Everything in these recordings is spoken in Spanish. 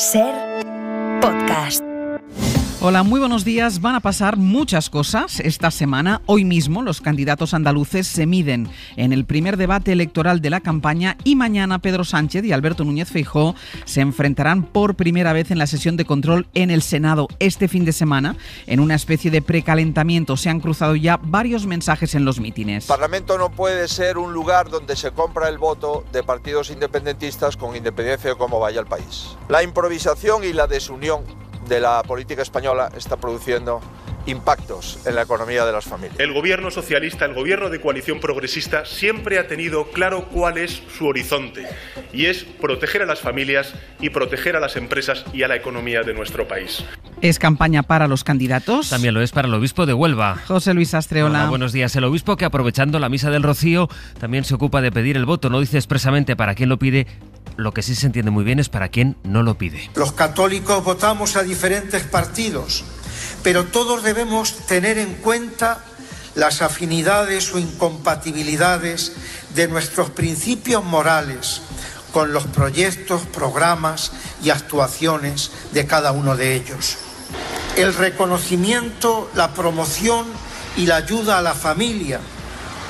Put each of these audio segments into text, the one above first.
Ser podcast. Hola, muy buenos días. Van a pasar muchas cosas esta semana. Hoy mismo los candidatos andaluces se miden en el primer debate electoral de la campaña y mañana Pedro Sánchez y Alberto Núñez Feijó se enfrentarán por primera vez en la sesión de control en el Senado este fin de semana en una especie de precalentamiento. Se han cruzado ya varios mensajes en los mítines. El Parlamento no puede ser un lugar donde se compra el voto de partidos independentistas con independencia de cómo vaya el país. La improvisación y la desunión de la política española está produciendo impactos en la economía de las familias. El gobierno socialista, el gobierno de coalición progresista, siempre ha tenido claro cuál es su horizonte y es proteger a las familias y proteger a las empresas y a la economía de nuestro país. ¿Es campaña para los candidatos? También lo es para el obispo de Huelva. José Luis Astreola. Hola, buenos días. El obispo que aprovechando la misa del Rocío también se ocupa de pedir el voto. No dice expresamente para quién lo pide, lo que sí se entiende muy bien es para quién no lo pide. Los católicos votamos a diferentes partidos, pero todos debemos tener en cuenta las afinidades o incompatibilidades de nuestros principios morales con los proyectos, programas y actuaciones de cada uno de ellos. El reconocimiento, la promoción y la ayuda a la familia,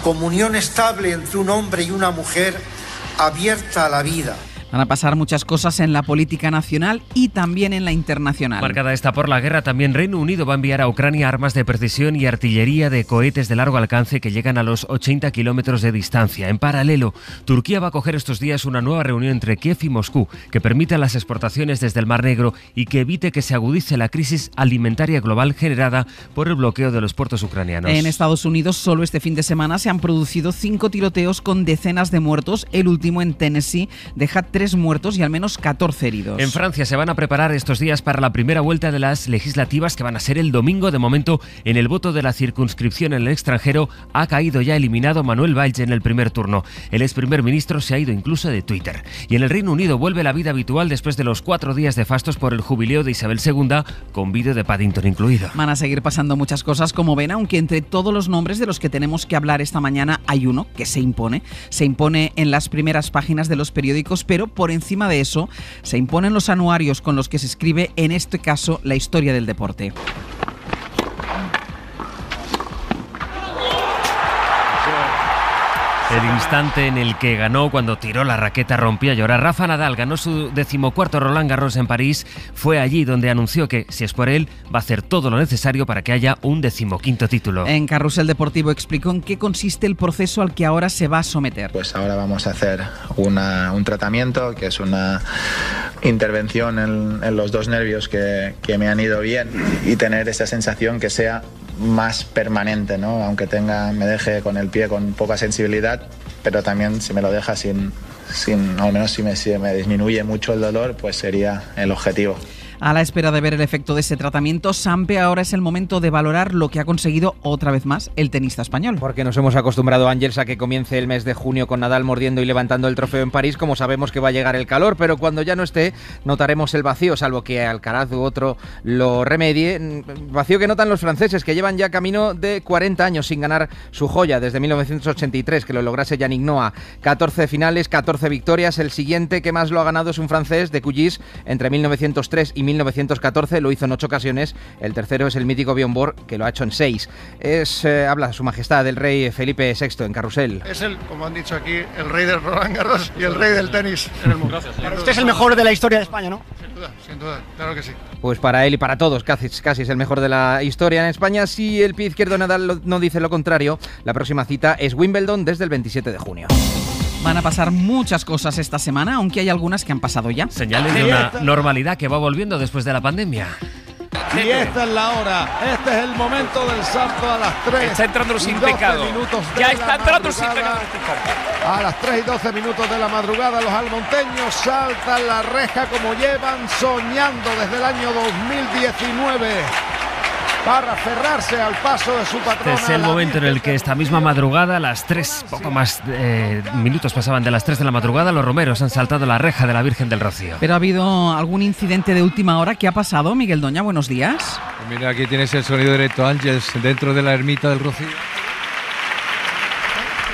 comunión estable entre un hombre y una mujer abierta a la vida. Van a pasar muchas cosas en la política nacional y también en la internacional. Marcada está por la guerra, también Reino Unido va a enviar a Ucrania armas de precisión y artillería de cohetes de largo alcance que llegan a los 80 kilómetros de distancia. En paralelo, Turquía va a coger estos días una nueva reunión entre Kiev y Moscú que permita las exportaciones desde el Mar Negro y que evite que se agudice la crisis alimentaria global generada por el bloqueo de los puertos ucranianos. En Estados Unidos, solo este fin de semana se han producido cinco tiroteos con decenas de muertos. El último en Tennessee deja tres muertos y al menos 14 heridos. En Francia se van a preparar estos días para la primera vuelta de las legislativas que van a ser el domingo. De momento, en el voto de la circunscripción en el extranjero ha caído ya eliminado Manuel Valls en el primer turno. El ex primer ministro se ha ido incluso de Twitter. Y en el Reino Unido vuelve la vida habitual después de los cuatro días de fastos por el jubileo de Isabel II, con vídeo de Paddington incluido. Van a seguir pasando muchas cosas, como ven, aunque entre todos los nombres de los que tenemos que hablar esta mañana hay uno que se impone. Se impone en las primeras páginas de los periódicos, pero por encima de eso se imponen los anuarios con los que se escribe, en este caso, la historia del deporte. El instante en el que ganó cuando tiró la raqueta rompió a llorar. Rafa Nadal ganó su decimocuarto Roland Garros en París. Fue allí donde anunció que, si es por él, va a hacer todo lo necesario para que haya un decimoquinto título. En Carrusel Deportivo explicó en qué consiste el proceso al que ahora se va a someter. Pues ahora vamos a hacer una, un tratamiento que es una intervención en, en los dos nervios que, que me han ido bien y tener esa sensación que sea más permanente, ¿no? Aunque tenga, me deje con el pie con poca sensibilidad, pero también si me lo deja sin, sin al menos si me, si me disminuye mucho el dolor, pues sería el objetivo. A la espera de ver el efecto de ese tratamiento, Sampe ahora es el momento de valorar lo que ha conseguido otra vez más el tenista español. Porque nos hemos acostumbrado, Ángels, a que comience el mes de junio con Nadal mordiendo y levantando el trofeo en París, como sabemos que va a llegar el calor, pero cuando ya no esté, notaremos el vacío, salvo que Alcaraz u otro lo remedie. Vacío que notan los franceses, que llevan ya camino de 40 años sin ganar su joya, desde 1983, que lo lograse Yannick Noah. 14 finales, 14 victorias. El siguiente que más lo ha ganado es un francés de Cugis entre 1903 y 1914, lo hizo en ocho ocasiones. El tercero es el mítico Bionbor, que lo ha hecho en seis. Es, eh, habla su majestad el rey Felipe VI en Carrusel. Es el, como han dicho aquí, el rey del Roland Garros y el rey del tenis en el mundo. Para usted es el mejor de la historia de España, ¿no? Sin duda, sin duda, claro que sí. Pues para él y para todos, casi, casi es el mejor de la historia en España. Si el pie izquierdo Nadal no dice lo contrario, la próxima cita es Wimbledon desde el 27 de junio. Van a pasar muchas cosas esta semana, aunque hay algunas que han pasado ya. Señales de una normalidad que va volviendo después de la pandemia. Y esta es la hora, este es el momento del salto a las 3. Está entrando los y sin 12 pecado. minutos de Ya la está entrando los sin madrugada. pecado. A las 3 y 12 minutos de la madrugada, los almonteños saltan la reja como llevan soñando desde el año 2019 para aferrarse al paso de su patrona. Este es el momento en el que esta misma madrugada, a las 3, poco más eh, minutos pasaban de las 3 de la madrugada, los romeros han saltado la reja de la Virgen del Rocío. Pero ha habido algún incidente de última hora. ¿Qué ha pasado, Miguel Doña? Buenos días. Mira, aquí tienes el sonido directo, Ángeles, dentro de la ermita del Rocío.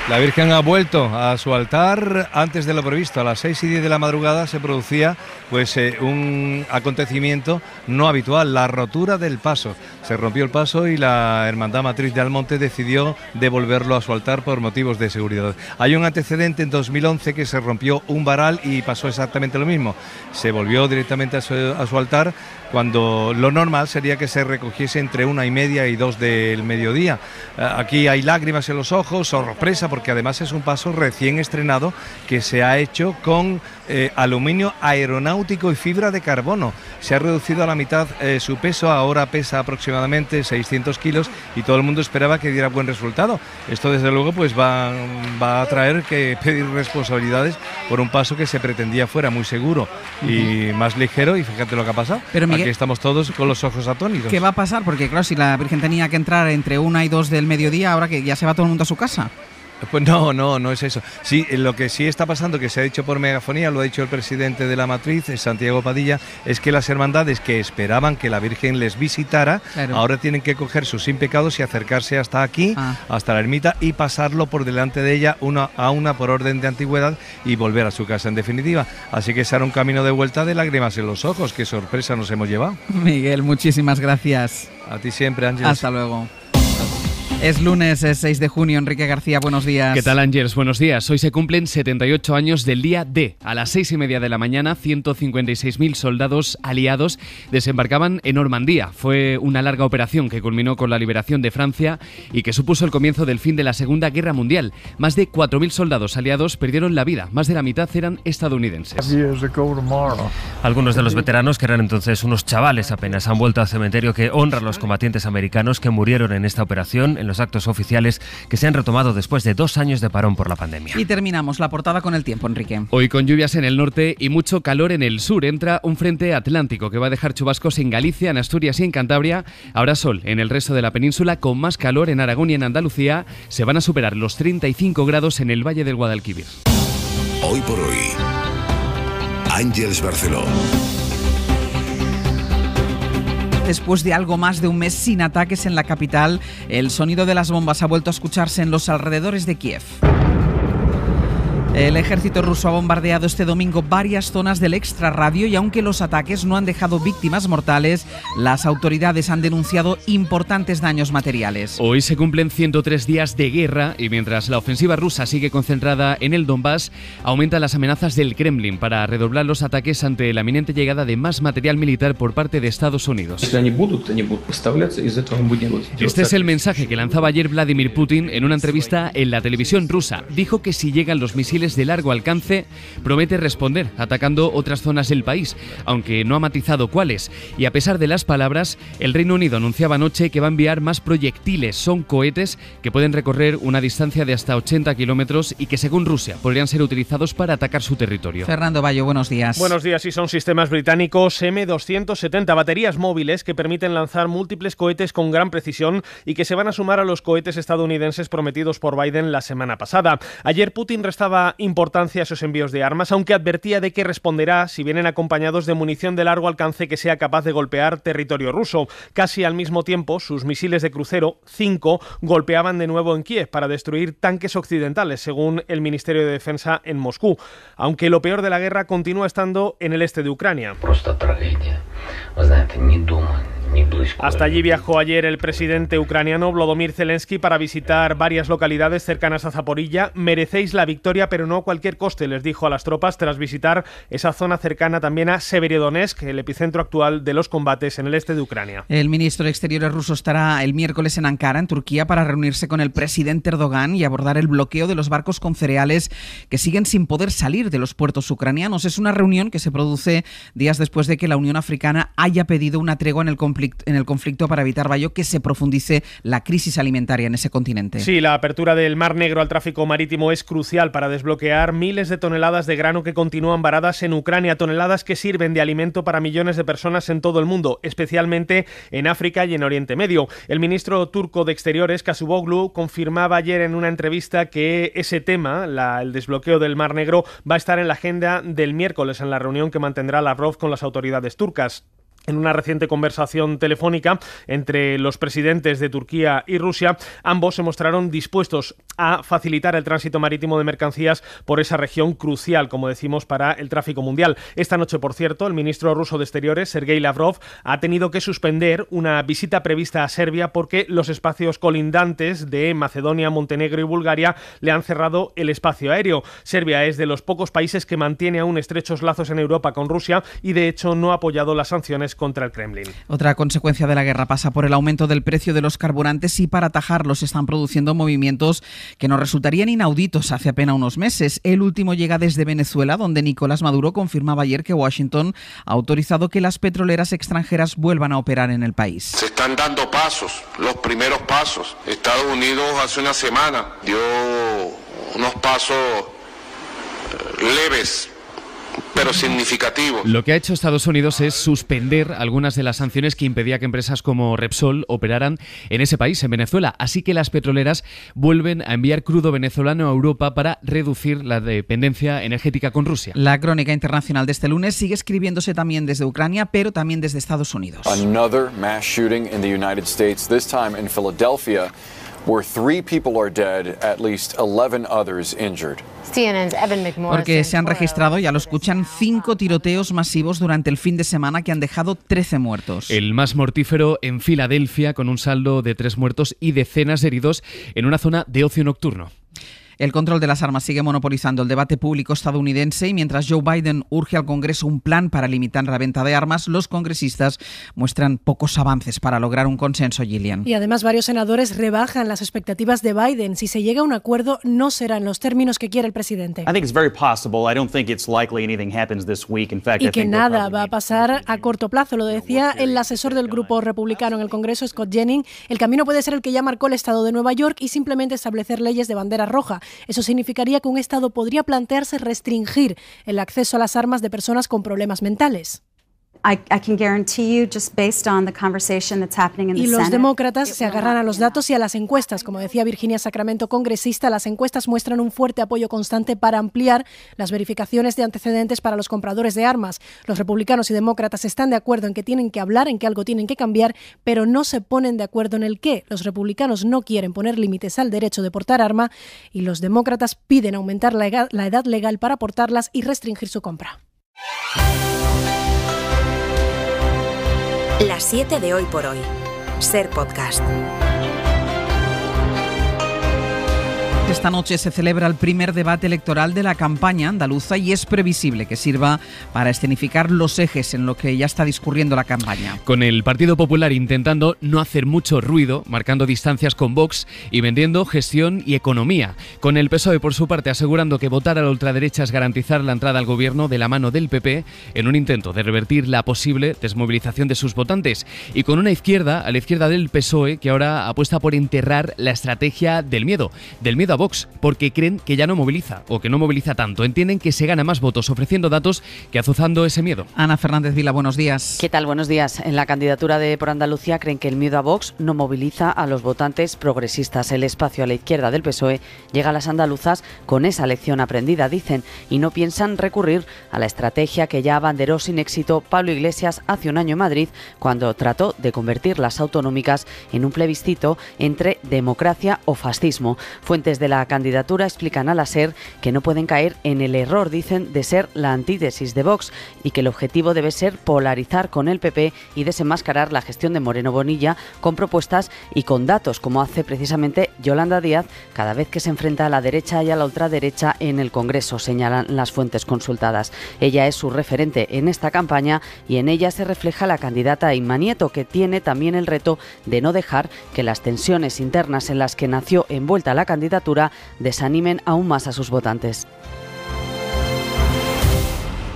La Virgen ha vuelto a su altar antes de lo previsto. A las 6 y 10 de la madrugada se producía pues eh, un acontecimiento no habitual, la rotura del paso. Se rompió el paso y la Hermandad Matriz de Almonte decidió devolverlo a su altar por motivos de seguridad. Hay un antecedente en 2011 que se rompió un varal y pasó exactamente lo mismo. Se volvió directamente a a su altar cuando lo normal sería que se recogiese entre una y media y dos del mediodía. Eh, Aquí hay lágrimas en los ojos, sorpresa, porque además es un paso recién estrenado que se ha hecho con eh, aluminio aeronáutico y fibra de carbono. Se ha reducido a la mitad eh, su peso, ahora pesa aproximadamente 600 kilos y todo el mundo esperaba que diera buen resultado. Esto desde luego pues va, va a traer que pedir responsabilidades por un paso que se pretendía fuera muy seguro y más ligero y fíjate lo que ha pasado. Pero, Miguel- Estamos todos con los ojos atónitos. ¿Qué va a pasar? Porque claro, si la Virgen tenía que entrar entre una y dos del mediodía, ahora que ya se va todo el mundo a su casa. Pues no, no, no es eso. Sí, eh, lo que sí está pasando, que se ha dicho por megafonía, lo ha dicho el presidente de la matriz, eh, Santiago Padilla, es que las hermandades que esperaban que la Virgen les visitara, Claro. ahora tienen que coger sus sin pecados y acercarse hasta aquí, Ah. hasta la ermita, y pasarlo por delante de ella una a una por orden de antigüedad y volver a su casa en definitiva. Así que será un camino de vuelta de lágrimas en los ojos. Qué sorpresa nos hemos llevado. Miguel, muchísimas gracias. A ti siempre, Ángel. Hasta luego. Es lunes, es 6 de junio. Enrique García, buenos días. ¿Qué tal, Ángels? Buenos días. Hoy se cumplen 78 años del día D. A las seis y media de la mañana, 156.000 soldados aliados desembarcaban en Normandía. Fue una larga operación que culminó con la liberación de Francia y que supuso el comienzo del fin de la Segunda Guerra Mundial. Más de 4.000 soldados aliados perdieron la vida. Más de la mitad eran estadounidenses. Algunos de los veteranos, que eran entonces unos chavales apenas, han vuelto al cementerio que honra a los combatientes americanos que murieron en esta operación en los actos oficiales que se han retomado después de dos años de parón por la pandemia. Y terminamos la portada con el tiempo, Enrique. Hoy con lluvias en el norte y mucho calor en el sur. Entra un frente atlántico que va a dejar chubascos en Galicia, en Asturias y en Cantabria. Habrá sol en el resto de la península con más calor en Aragón y en Andalucía. Se van a superar los 35 grados en el Valle del Guadalquivir. Hoy por hoy. Ángeles Barceló. Después de algo más de un mes sin ataques en la capital, el sonido de las bombas ha vuelto a escucharse en los alrededores de Kiev. El ejército ruso ha bombardeado este domingo varias zonas del extrarradio y aunque los ataques no han dejado víctimas mortales, las autoridades han denunciado importantes daños materiales. Hoy se cumplen 103 días de guerra y mientras la ofensiva rusa sigue concentrada en el Donbass, aumentan las amenazas del Kremlin para redoblar los ataques ante la inminente llegada de más material militar por parte de Estados Unidos. Este es el mensaje que lanzaba ayer Vladimir Putin en una entrevista en la televisión rusa. Dijo que si llegan los misiles de largo alcance, promete responder atacando otras zonas del país, aunque no ha matizado cuáles. Y a pesar de las palabras, el Reino Unido anunciaba anoche que va a enviar más proyectiles. Son cohetes que pueden recorrer una distancia de hasta 80 kilómetros y que, según Rusia, podrían ser utilizados para atacar su territorio. Fernando Bayo, buenos días. Buenos días, y son sistemas británicos M270, baterías móviles que permiten lanzar múltiples cohetes con gran precisión y que se van a sumar a los cohetes estadounidenses prometidos por Biden la semana pasada. Ayer Putin restaba importancia a esos envíos de armas, aunque advertía de que responderá si vienen acompañados de munición de largo alcance que sea capaz de golpear territorio ruso. Casi al mismo tiempo, sus misiles de crucero, cinco, golpeaban de nuevo en Kiev para destruir tanques occidentales, según el Ministerio de Defensa en Moscú. Aunque lo peor de la guerra continúa estando en el este de Ucrania. Hasta allí viajó ayer el presidente ucraniano Volodymyr Zelensky para visitar varias localidades cercanas a Zaporilla. Merecéis la victoria, pero no a cualquier coste, les dijo a las tropas tras visitar esa zona cercana también a Severodonetsk, el epicentro actual de los combates en el este de Ucrania. El ministro de Exteriores ruso estará el miércoles en Ankara, en Turquía, para reunirse con el presidente Erdogan y abordar el bloqueo de los barcos con cereales que siguen sin poder salir de los puertos ucranianos. Es una reunión que se produce días después de que la Unión Africana haya pedido una tregua en el conflicto, en el conflicto para evitar, que se profundice la crisis alimentaria en ese continente. Sí, la apertura del Mar Negro al tráfico marítimo es crucial para desbloquear miles de toneladas de grano que continúan varadas en Ucrania, toneladas que sirven de alimento para millones de personas en todo el mundo, especialmente en África y en Oriente Medio. El ministro turco de Exteriores, Kasuboglu, confirmaba ayer en una entrevista que ese tema, el desbloqueo del Mar Negro, va a estar en la agenda del miércoles en la reunión que mantendrá Lavrov con las autoridades turcas. En una reciente conversación telefónica entre los presidentes de Turquía y Rusia, ambos se mostraron dispuestos a facilitar el tránsito marítimo de mercancías por esa región crucial, como decimos, para el tráfico mundial. Esta noche, por cierto, el ministro ruso de Exteriores, Sergei Lavrov, ha tenido que suspender una visita prevista a Serbia porque los espacios colindantes de Macedonia, Montenegro y Bulgaria le han cerrado el espacio aéreo. Serbia es de los pocos países que mantiene aún estrechos lazos en Europa con Rusia y, de hecho, no ha apoyado las sanciones contra el Kremlin. Otra consecuencia de la guerra pasa por el aumento del precio de los carburantes y para atajarlo se están produciendo movimientos que nos resultarían inauditos hace apenas unos meses. El último llega desde Venezuela, donde Nicolás Maduro confirmaba ayer que Washington ha autorizado que las petroleras extranjeras vuelvan a operar en el país. Se están dando pasos, los primeros pasos. Estados Unidos hace una semana dio unos pasos eh, leves pero significativo. Lo que ha hecho Estados Unidos es suspender algunas de las sanciones que impedía que empresas como Repsol operaran en ese país, en Venezuela. Así que las petroleras vuelven a enviar crudo venezolano a Europa para reducir la dependencia energética con Rusia. La crónica internacional de este lunes sigue escribiéndose también desde Ucrania, pero también desde Estados Unidos. Another mass shooting in the United States, this time in Philadelphia. Where three people are dead, at least 11 others injured. Porque se han registrado, ya lo escuchan, cinco tiroteos masivos durante el fin de semana que han dejado 13 muertos. El más mortífero en Filadelfia, con un saldo de tres muertos y decenas de heridos en una zona de ocio nocturno. El control de las armas sigue monopolizando el debate público estadounidense y mientras Joe Biden urge al Congreso un plan para limitar la venta de armas, los congresistas muestran pocos avances para lograr un consenso, Gillian. Y además varios senadores rebajan las expectativas de Biden. Si se llega a un acuerdo, no serán los términos que quiere el presidente. Y que nada va a pasar a corto plazo, lo decía el asesor del grupo republicano en el Congreso, Scott Jennings. El camino puede ser el que ya marcó el Estado de Nueva York y simplemente establecer leyes de bandera roja. Eso significaría que un Estado podría plantearse restringir el acceso a las armas de personas con problemas mentales. Y los demócratas se agarran a los datos y a las encuestas. Como decía Virginia Sacramento, congresista, las encuestas muestran un fuerte apoyo constante para ampliar las verificaciones de antecedentes para los compradores de armas. Los republicanos y demócratas están de acuerdo en que tienen que hablar, en que algo tienen que cambiar, pero no se ponen de acuerdo en el qué. Los republicanos no quieren poner límites al derecho de portar arma y los demócratas piden aumentar la edad legal para portarlas y restringir su compra. Las 7 de hoy por hoy. Ser podcast. Esta noche se celebra el primer debate electoral de la campaña andaluza y es previsible que sirva para escenificar los ejes en lo que ya está discurriendo la campaña. Con el Partido Popular intentando no hacer mucho ruido, marcando distancias con Vox y vendiendo gestión y economía. Con el PSOE, por su parte, asegurando que votar a la ultraderecha es garantizar la entrada al gobierno de la mano del PP en un intento de revertir la posible desmovilización de sus votantes. Y con una izquierda, a la izquierda del PSOE, que ahora apuesta por enterrar la estrategia del miedo. Del miedo Vox porque creen que ya no moviliza o que no moviliza tanto. Entienden que se gana más votos ofreciendo datos que azuzando ese miedo. Ana Fernández Vila, buenos días. ¿Qué tal? Buenos días. En la candidatura de Por Andalucía creen que el miedo a Vox no moviliza a los votantes progresistas. El espacio a la izquierda del PSOE llega a las andaluzas con esa lección aprendida, dicen, y no piensan recurrir a la estrategia que ya abanderó sin éxito Pablo Iglesias hace un año en Madrid cuando trató de convertir las autonómicas en un plebiscito entre democracia o fascismo. Fuentes de la candidatura explican a la SER que no pueden caer en el error, dicen, de ser la antítesis de Vox y que el objetivo debe ser polarizar con el PP y desenmascarar la gestión de Moreno Bonilla con propuestas y con datos, como hace precisamente Yolanda Díaz cada vez que se enfrenta a la derecha y a la ultraderecha en el Congreso, señalan las fuentes consultadas. Ella es su referente en esta campaña y en ella se refleja la candidata Inma Nieto, que tiene también el reto de no dejar que las tensiones internas en las que nació envuelta la candidatura desanimen aún más a sus votantes.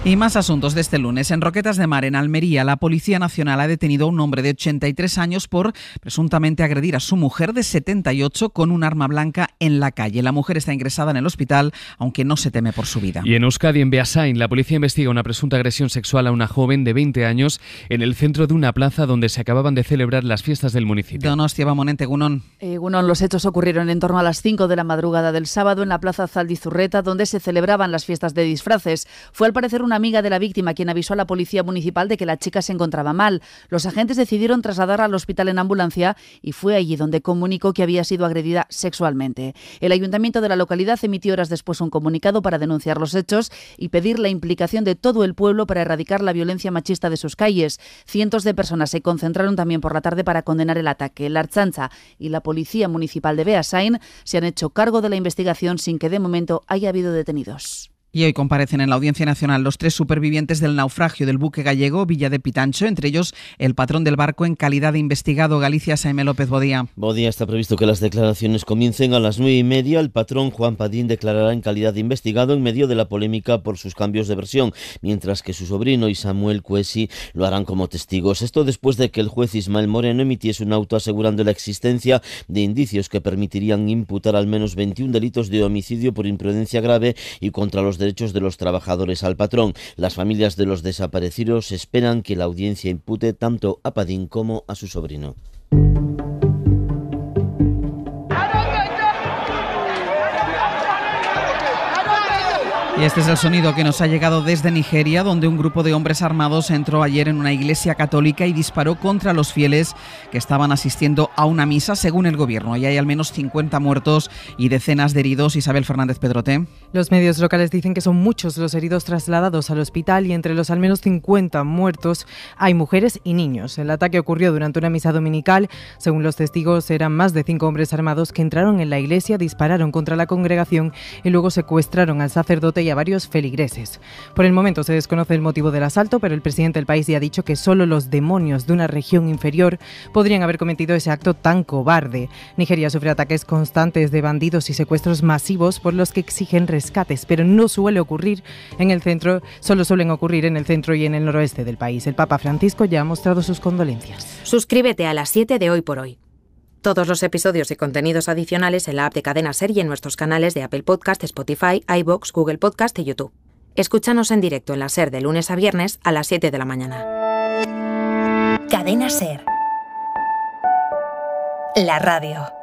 Y más asuntos de este lunes. En Roquetas de Mar, en Almería, la Policía Nacional ha detenido a un hombre de 83 años por presuntamente agredir a su mujer de 78 con un arma blanca en la calle. La mujer está ingresada en el hospital, aunque no se teme por su vida. Y en Euskadi, en Beasain, la policía investiga una presunta agresión sexual a una joven de 20 años en el centro de una plaza donde se acababan de celebrar las fiestas del municipio. Donostia, Bamonente, Gunón. Eh, Gunón, los hechos ocurrieron en torno a las 5 de la madrugada del sábado en la plaza Zaldizurreta, donde se celebraban las fiestas de disfraces. Fue al parecer un una amiga de la víctima quien avisó a la policía municipal de que la chica se encontraba mal. Los agentes decidieron trasladarla al hospital en ambulancia y fue allí donde comunicó que había sido agredida sexualmente. El ayuntamiento de la localidad emitió horas después un comunicado para denunciar los hechos y pedir la implicación de todo el pueblo para erradicar la violencia machista de sus calles. Cientos de personas se concentraron también por la tarde para condenar el ataque. La Archancha y la Policía Municipal de Beasain se han hecho cargo de la investigación sin que de momento haya habido detenidos. Y hoy comparecen en la Audiencia Nacional los tres supervivientes del naufragio del buque gallego Villa de Pitancho, entre ellos el patrón del barco en calidad de investigado Galicia Saime López Bodía. Bodía está previsto que las declaraciones comiencen a las nueve y media. El patrón Juan Padín declarará en calidad de investigado en medio de la polémica por sus cambios de versión, mientras que su sobrino y Samuel Cuesi lo harán como testigos. Esto después de que el juez Ismael Moreno emitiese un auto asegurando la existencia de indicios que permitirían imputar al menos 21 delitos de homicidio por imprudencia grave y contra los derechos de los trabajadores al patrón. Las familias de los desaparecidos esperan que la audiencia impute tanto a Padín como a su sobrino. Y este es el sonido que nos ha llegado desde Nigeria, donde un grupo de hombres armados entró ayer en una iglesia católica y disparó contra los fieles que estaban asistiendo a una misa, según el gobierno. Y hay al menos 50 muertos y decenas de heridos. Isabel Fernández Pedrote. Los medios locales dicen que son muchos los heridos trasladados al hospital y entre los al menos 50 muertos hay mujeres y niños. El ataque ocurrió durante una misa dominical. Según los testigos, eran más de cinco hombres armados que entraron en la iglesia, dispararon contra la congregación y luego secuestraron al sacerdote a varios feligreses. Por el momento se desconoce el motivo del asalto, pero el presidente del país ya ha dicho que solo los demonios de una región inferior podrían haber cometido ese acto tan cobarde. Nigeria sufre ataques constantes de bandidos y secuestros masivos por los que exigen rescates, pero no suele ocurrir en el centro, solo suelen ocurrir en el centro y en el noroeste del país. El Papa Francisco ya ha mostrado sus condolencias. Suscríbete a las 7 de hoy por hoy. Todos los episodios y contenidos adicionales en la app de Cadena Ser y en nuestros canales de Apple Podcast, Spotify, iBox, Google Podcast y YouTube. Escúchanos en directo en la Ser de lunes a viernes a las 7 de la mañana. Cadena Ser. La radio.